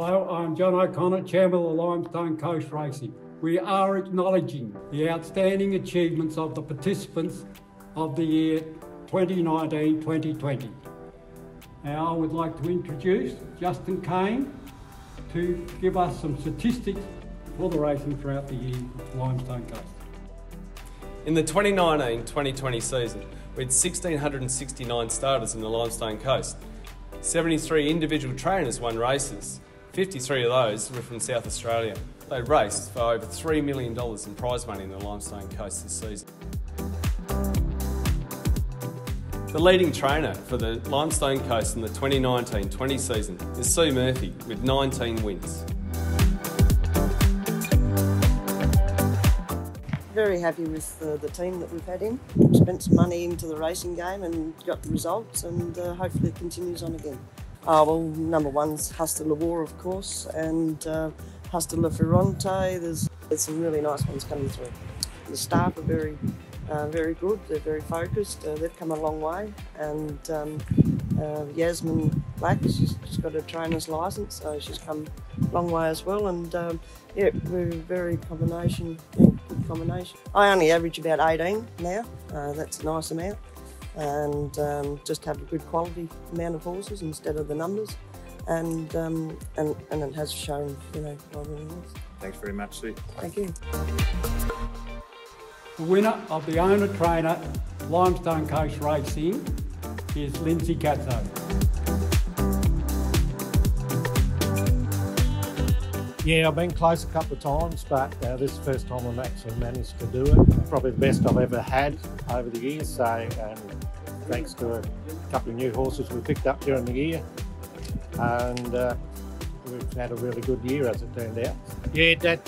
Hello, I'm John O'Connor, Chairman of the Limestone Coast Racing. We are acknowledging the outstanding achievements of the participants of the year 2019-2020. Now I would like to introduce Justin Kane to give us some statistics for the racing throughout the year of Limestone Coast. In the 2019-2020 season, we had 1,669 starters in the Limestone Coast. 73 individual trainers won races. 53 of those were from South Australia. They raced for over $3 million in prize money in the Limestone Coast this season. The leading trainer for the Limestone Coast in the 2019-20 season is Sue Murphy with 19 wins. very happy with uh, the team that we've had in. Spent some money into the racing game and got the results, and uh, hopefully it continues on again. Uh, well, number one's Huster Lawar, of course, and uh, Hasta La Furiente. There's, there's some really nice ones coming through. The staff are very, uh, very good. They're very focused. Uh, they've come a long way, and um, uh, Yasmin Black, she's, she's got a trainer's license, so she's come a long way as well. And um, yeah, we're very combination, yeah, good combination. I only average about 18 now. Uh, that's a nice amount, and um, just have a good quality amount of horses instead of the numbers. And um, and and it has shown, you know, what really is. Thanks very much, Sue. Thank you. The winner of the owner trainer Limestone Coast Racing is Lindsay Catzo. Yeah, I've been close a couple of times, but uh, this is the first time I've actually managed to do it. Probably the best I've ever had over the years, so um, thanks to a couple of new horses we picked up during the year. And uh, we've had a really good year as it turned out. Yeah, Dad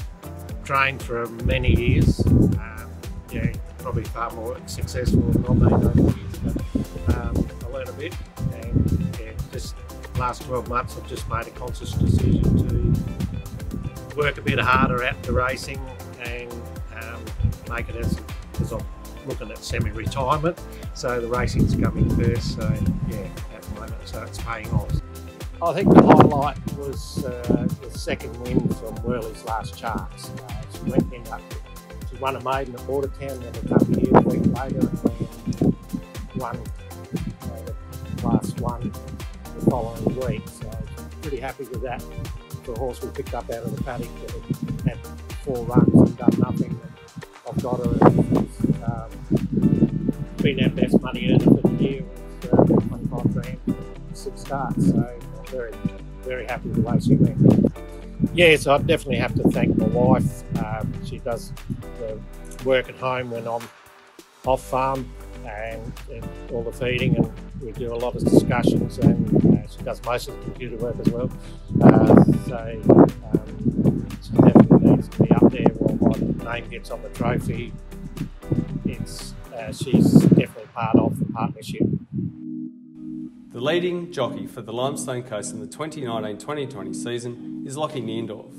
trained for many years. Um, yeah, probably far more successful than I've been over the years, but um, I learned a bit. And yeah, just last 12 months I've just made a conscious decision to work a bit harder at the racing and um, make it as, as looking at semi-retirement. So the racing's coming first, so yeah, at the moment, so it's paying off. I think the highlight was uh, the second win from Worley's last charts. Uh, she went in up, she won a maiden at Bordertown, then a couple of years a week later, and won uh, the class one the following week. So pretty happy with that. A horse we picked up out of the paddock that had four runs and done nothing. I've got her um, been our best money earner for the year with uh, 25 grand six starts. So very, very happy with the way she went. Yes, I definitely have to thank my wife. Um, she does the work at home when I'm off farm and, and, all the feeding, and we do a lot of discussions. And uh, she does most of the computer work as well. Uh, so um, she definitely needs to be up there while my name gets on the trophy. It's uh, she's definitely part of the partnership. The leading jockey for the Limestone Coast in the 2019-2020 season is Lochie Neindorf.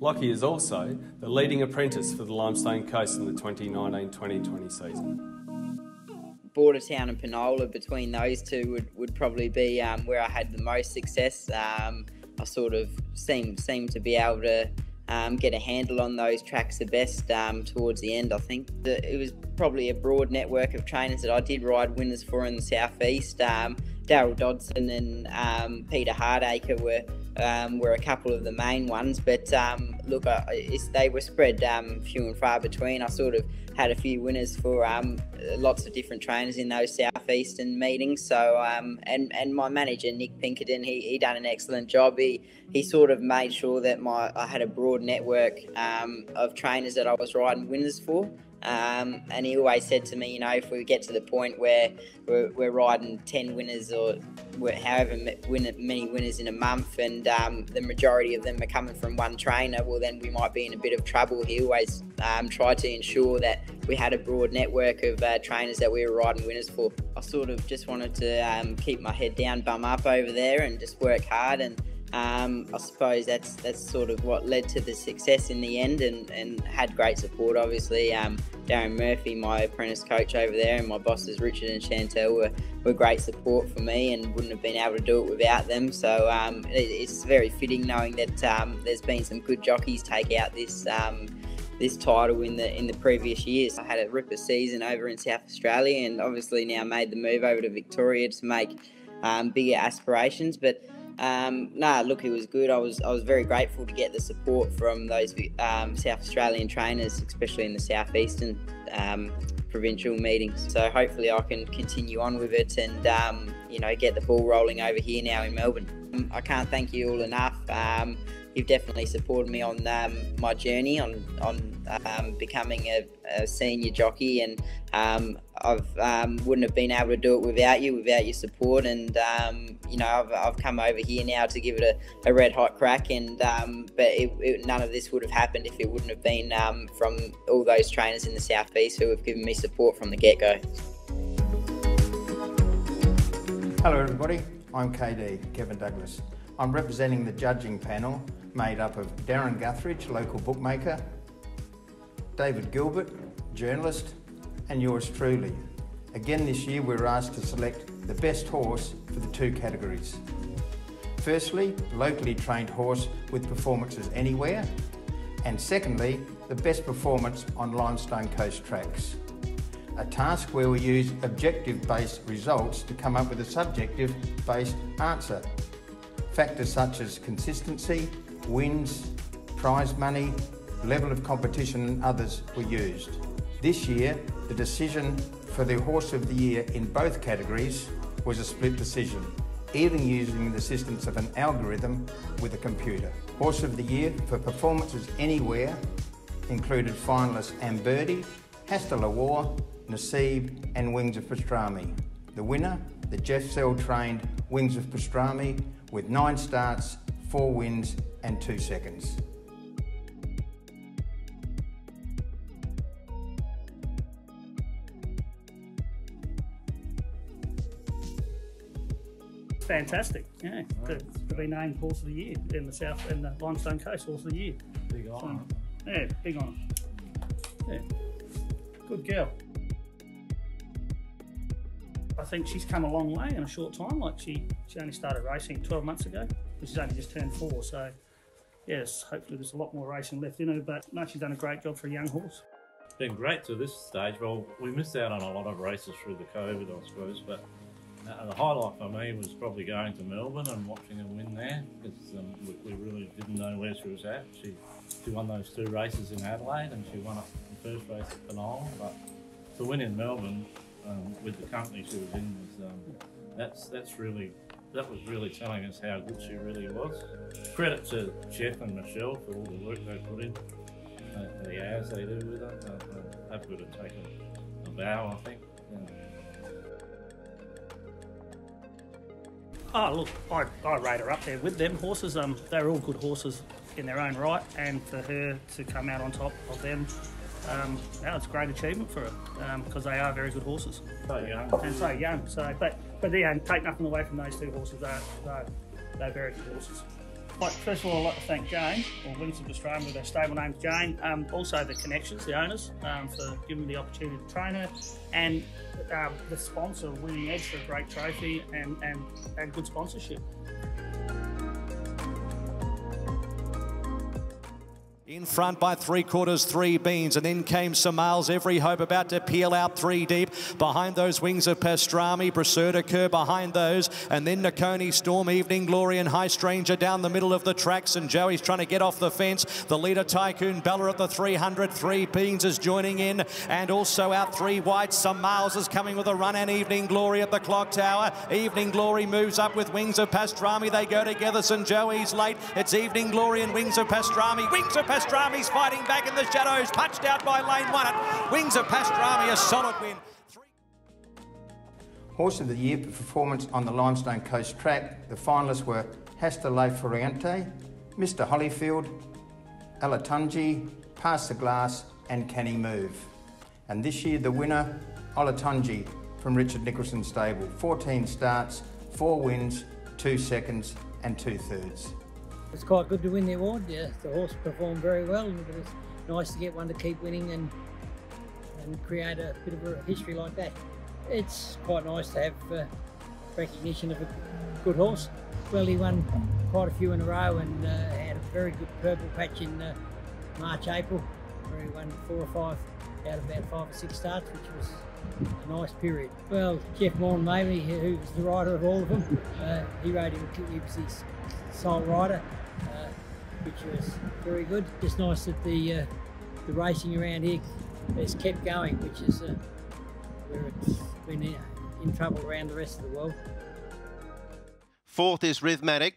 Lockie is also the leading apprentice for the Limestone Coast in the 2019-2020 season. Bordertown and Penola, between those two, would, would probably be um, where I had the most success. Um, I sort of seemed seem to be able to um, get a handle on those tracks the best um, towards the end. I think it was probably a broad network of trainers that I did ride winners for in the southeast. Um, Daryl Dodson and um, Peter Hardacre were um, were a couple of the main ones. But um, look, they were spread um, few and far between. I sort of had a few winners for um, lots of different trainers in those southeastern meetings. So um, and and my manager Nick Pinkerton, he, he done an excellent job. He he sort of made sure that my I had a broad network of trainers that I was riding winners for. Um, and he always said to me, you know, if we get to the point where we're, we're riding 10 winners or however many winners in a month and um, the majority of them are coming from one trainer, well, then we might be in a bit of trouble. He always um, tried to ensure that we had a broad network of uh, trainers that we were riding winners for. I sort of just wanted to um, keep my head down, bum up over there and just work hard and um, I suppose that's that's sort of what led to the success in the end, and, and had great support. Obviously, um, Darren Murphy, my apprentice coach over there, and my bosses Richard and Chantel were, were great support for me, and wouldn't have been able to do it without them. So um, it, it's very fitting knowing that um, there's been some good jockeys take out this um, this title in the in the previous years. I had a ripper season over in South Australia, and obviously now made the move over to Victoria to make um, bigger aspirations, but. Um, nah, look, it was good. I was I was very grateful to get the support from those um, South Australian trainers, especially in the southeastern um, provincial meetings. So hopefully, I can continue on with it and um, you know get the ball rolling over here now in Melbourne. Um, I can't thank you all enough. Um, you've definitely supported me on um, my journey on on becoming a, a, senior jockey, and I um, wouldn't have been able to do it without you, without your support. And um, you know, I've, I've, come over here now to give it a, a red hot crack, and um, but it, it, none of this would have happened if it wouldn't have been from all those trainers in the southeast who have given me support from the get go. Hello, everybody. I'm KD, Kevin Douglas. I'm representing the judging panel made up of Darren Guthridge, local bookmaker, David Gilbert, journalist, and yours truly. Again this year we were asked to select the best horse for the two categories. Firstly, locally trained horse with performances anywhere, and secondly, the best performance on limestone coast tracks. A task where we use objective-based results to come up with a subjective-based answer Factors such as consistency, wins, prize money, level of competition and others were used. This year, the decision for the Horse of the Year in both categories was a split decision, even using the assistance of an algorithm with a computer. Horse of the Year for performances anywhere included finalists Amberdi, Hasta War, Naseeb and Wings of Pastrami. The winner, the Jeff Sell trained Wings of Pastrami, with nine starts, four wins and two seconds. Fantastic, yeah. To, to, be named Horse of the Year in the South in the Limestone Coast Horse of the Year. Big honour. So, yeah, big honour. Yeah, good girl. I think she's come a long way in a short time. Like she, she only started racing 12 months ago, which she's only just turned four. So, yes, hopefully there's a lot more racing left in her. But no, she's done a great job for a young horse. Been great to this stage. Well, we missed out on a lot of races through the COVID, I suppose. But the highlight for me was probably going to Melbourne and watching her win there because um, we, we, really didn't know where she was at. She, she won those two races in Adelaide and she won the first race at Penola. But to win in Melbourne, um, with the company she was in was um, that's that's really that was really telling us how good she really was. Credit to Jeff and Michelle for all the work they put in, uh, the hours they do with her. Uh, uh, they've got to take a, a bow, I think. Oh look, I, I rate her up there with them horses. Um, they're all good horses in their own right, and for her to come out on top of them um, yeah, it's a great achievement for her um, because they are very good horses. So young. And so young. So, but but yeah, take nothing away from those two horses. They're, they're, they're very good horses. Right, first of all, I'd like to thank Jane, or Winston Australian with her stable name Jane. Um, also the connections, the owners, um, for giving me the opportunity to train her, and um, the sponsor, Winning Edge, for a great trophy and, and, and good sponsorship. In front by three quarters, three beans, and then came Miles. Every Hope about to peel out three deep. Behind those wings of Pastrami, Brasurda Kerr behind those, and then Nakoni, Storm, Evening Glory, and High Stranger down the middle of the tracks, and Joey's trying to get off the fence. The leader, Tycoon Bella at the 300, three beans is joining in, and also out three. Some Miles is coming with a run, and Evening Glory at the clock tower. Evening Glory moves up with Wings of Pastrami. They go together. St. Joey's late. It's Evening Glory and Wings of Pastrami. Wings of Pastrami. Pastrami's fighting back in the shadows, punched out by Lane One. Wings of Pastrami, a solid win. Horse of the Year performance on the Limestone Coast track. The finalists were Hasta La Furiente, Mr Hollyfield, Olatunji, Pass the Glass and Can He Move. And this year the winner, Olatunji from Richard Nicholson stable. 14 starts, 4 wins, 2 seconds and 2 thirds. It's quite good to win the award. Yeah, the horse performed very well, and it was nice to get one to keep winning and and create a bit of a history like that. It's quite nice to have uh, recognition of a good horse. Well, he won quite a few in a row and uh, had a very good purple patch in uh, March, April, where he won four or five out of about five or six starts, which was a nice period. Well, Jeff Morn maybe, who was the rider of all of them, uh, he rode him, he was his sole rider, which was very good. Just nice that the uh, the racing around here has kept going, which is uh, where it's been in trouble around the rest of the world. Fourth is Rhythmatic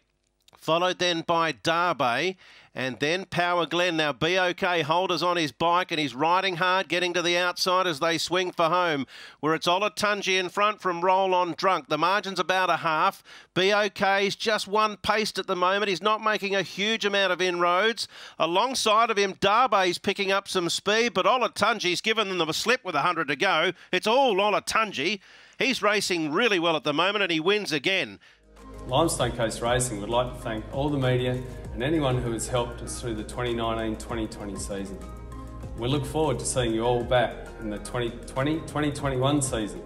followed then by Darby and then Power Glen. Now, BOK Holders on his bike and he's riding hard, getting to the outside as they swing for home, where it's Olatunji in front from Roll On Drunk. The margin's about a half. BOK's just one paced at the moment. He's not making a huge amount of inroads. Alongside of him, Darby's picking up some speed, but Olatunji's given them a slip with 100 to go. It's all Olatunji. He's racing really well at the moment and he wins again. Limestone Coast Racing would like to thank all the media and anyone who has helped us through the 2019-2020 season. We look forward to seeing you all back in the 2020-2021 season.